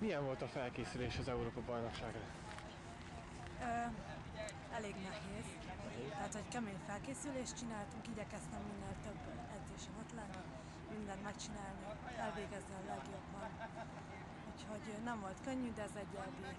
Milyen volt a felkészülés az Európa bajnokságra? Ö, elég nehéz. Tehát, hogy kemény felkészülést csináltunk, igyekeztem minél több edzésen ott lenni, mindent megcsinálni, elvégezni a legjobban. Úgyhogy nem volt könnyű, de ez egy elbír.